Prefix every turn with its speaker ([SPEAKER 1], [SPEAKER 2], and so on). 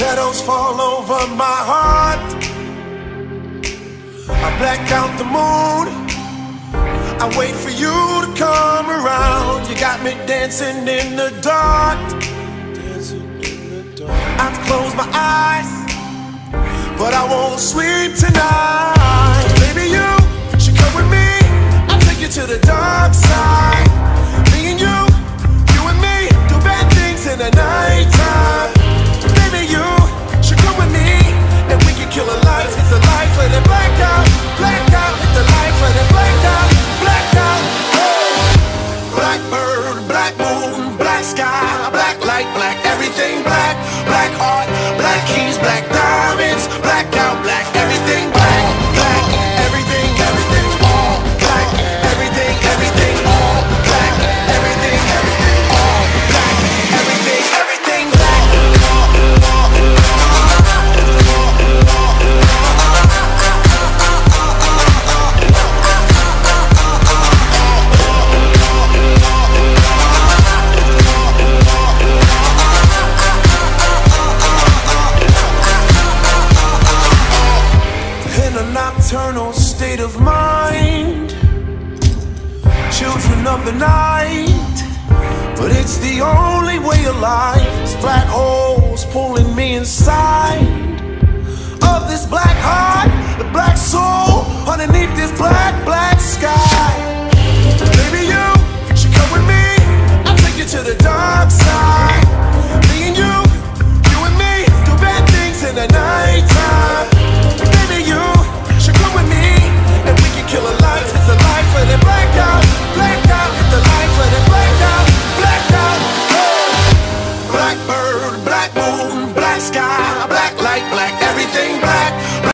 [SPEAKER 1] Shadows fall over my heart. I black out the moon. I wait for you to come around. You got me dancing in the dark. I close my eyes, but I won't sleep tonight. Baby, you should come with me. I'll take you to the dark side. Lights, it black out, black out, hit the lights, let it nocturnal state of mind. Children of the night, but it's the only way of life. It's black moon, black sky, black light, black everything black.